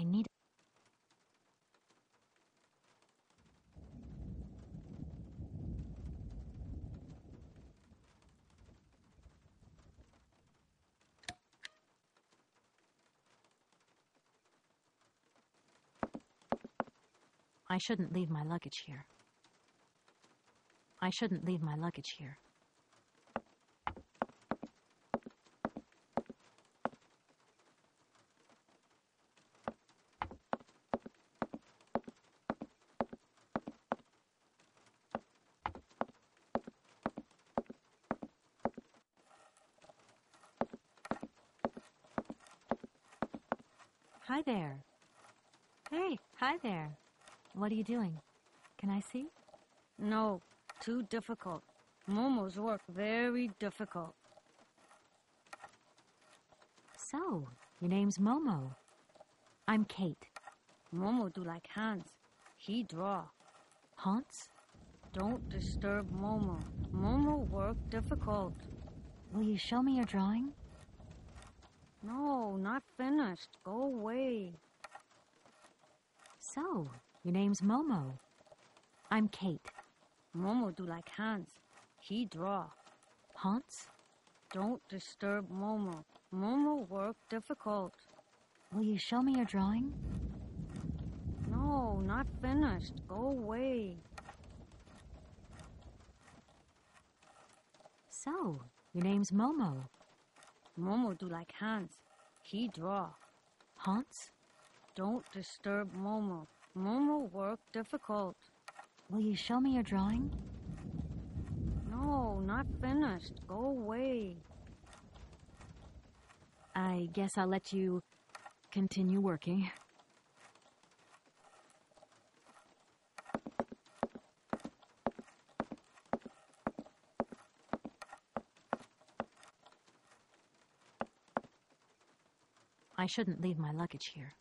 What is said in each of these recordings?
I need. I shouldn't leave my luggage here. I shouldn't leave my luggage here. Hi there. Hey, hi there. What are you doing? Can I see? No, too difficult. Momo's work very difficult. So, your name's Momo. I'm Kate. Momo do like Hans. He draw. Hans? Don't disturb Momo. Momo work difficult. Will you show me your drawing? No, not finished. Go away. So, your name's Momo. I'm Kate. Momo do like Hans. He draw. Hans? Don't disturb Momo. Momo work difficult. Will you show me your drawing? No, not finished. Go away. So, your name's Momo. Momo do like Hans. He draw. Hans? Don't disturb Momo. Momo work difficult. Will you show me your drawing? No, not finished. Go away. I guess I'll let you continue working. I shouldn't leave my luggage here.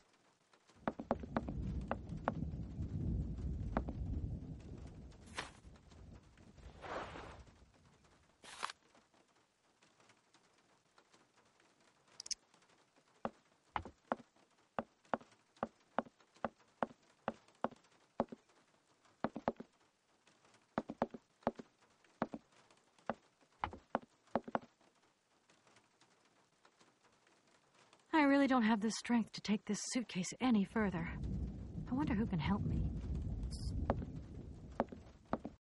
Really don't have the strength to take this suitcase any further. I wonder who can help me.